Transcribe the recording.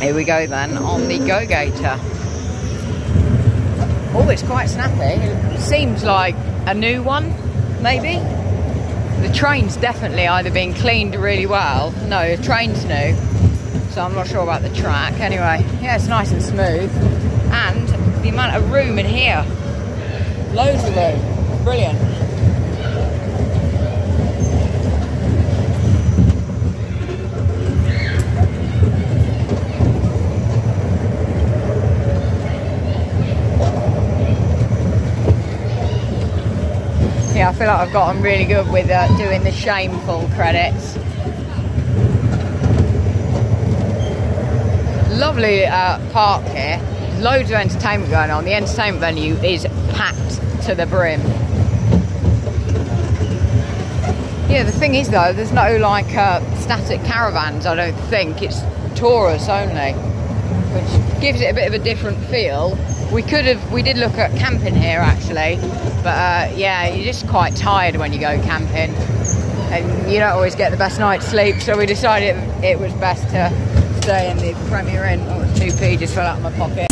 Here we go then on the Go Gator. Oh, it's quite snappy. Seems like a new one, maybe. The train's definitely either been cleaned really well. No, the train's new, so I'm not sure about the track. Anyway, yeah, it's nice and smooth, and the amount of room in here, loads of room, brilliant. Yeah, I feel like I've gotten really good with uh, doing the shameful credits. Lovely uh, park here. Loads of entertainment going on. The entertainment venue is packed to the brim. Yeah, the thing is though, there's no like uh, static caravans. I don't think it's tourists only, which gives it a bit of a different feel we could have we did look at camping here actually. But uh, yeah you're just quite tired when you go camping. And you don't always get the best night's sleep so we decided it was best to stay in the Premier Inn. Oh, 2p just fell out of my pocket.